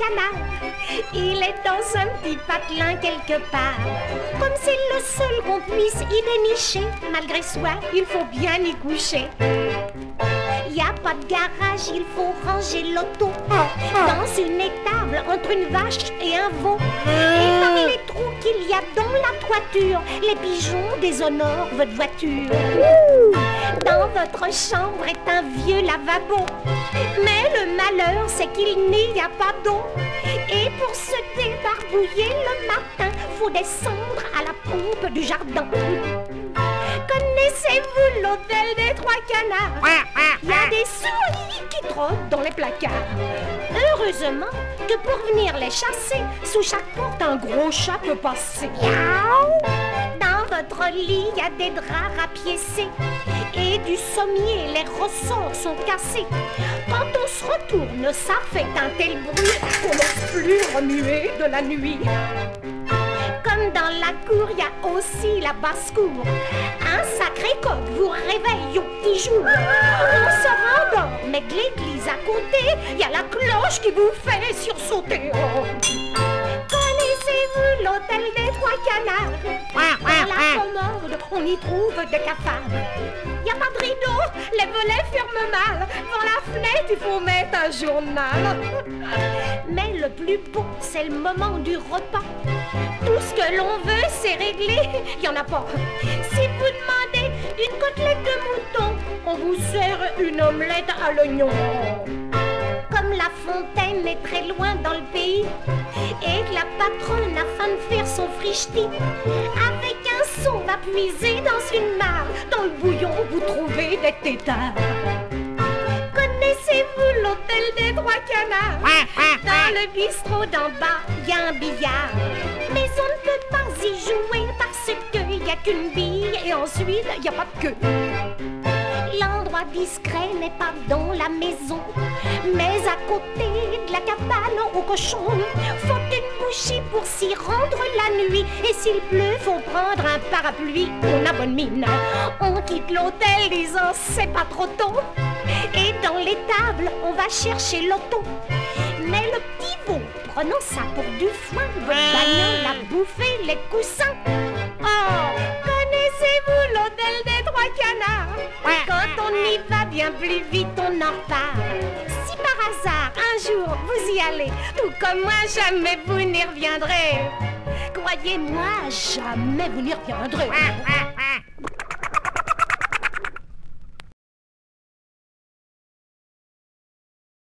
canards. Il est dans un petit patelin quelque part. Comme c'est le seul qu'on puisse y dénicher, malgré soi, il faut bien y coucher. Y a pas de garage, il faut ranger l'auto dans une étable entre une vache et un veau. Et par les trous qu'il y a dans la toiture, les pigeons déshonorent votre voiture. Dans votre chambre est un vieux lavabo, mais le malheur c'est qu'il n'y a pas d'eau. Et pour se débarbouiller le matin, faut descendre à la pompe du jardin. Connaissez-vous l'hôtel des trois canards? Il y a des souris qui trottent dans les placards. Heureusement que pour venir les chasser, sous chaque porte un gros chat peut passer. Votre lit, y a des draps rapiécés et du sommier, les ressorts sont cassés. Quand on se retourne, ça fait un tel bruit qu'on n'ose plus remuer de la nuit. Comme dans la cour, il y a aussi la basse-cour. Un sacré coq vous réveille au petit jour. On se rendort, mais de l'église à côté, il y a la cloche qui vous fait sursauter. Connaissez-vous l'hôtel des trois canards? Y trouve des cafards. Y a pas de rideau, les volets ferment mal. Dans la fenêtre, il faut mettre un journal. Mais le plus beau, c'est le moment du repas. Tout ce que l'on veut, c'est réglé. Y en a pas. Si vous demandez une côtelette de mouton, on vous sert une omelette à l'oignon. Comme la fontaine est très loin dans le pays et la patronne afin de faire son frichti avec seau va puiser dans une mare. Dans le bouillon, vous trouvez des tétards. Connaissez-vous l'hôtel des trois canards? Dans le bistrot d'en bas, y a un billard. Mais on ne peut pas y jouer parce qu'il n'y a qu'une bille et ensuite il n'y a pas de queue. L'endroit discret n'est pas dans la maison, mais à côté de la cabane au cochon. Pour s'y rendre la nuit. Et s'il pleut, faut prendre un parapluie. On a bonne mine. On quitte l'hôtel disant c'est pas trop tôt. Et dans les tables, on va chercher l'auto. Mais le petit veau, prenant ça pour du foin, votre bagnole a bouffé les coussins. Oh, connaissez-vous l'hôtel des trois canards? Quand on y va bien plus vite, on en parle. Vous y allez, tout comme moi, jamais vous n'y reviendrez. Croyez-moi, jamais vous n'y reviendrez.